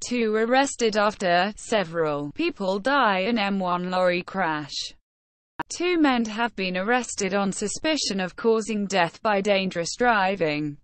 two arrested after several people die in M1 lorry crash. Two men have been arrested on suspicion of causing death by dangerous driving.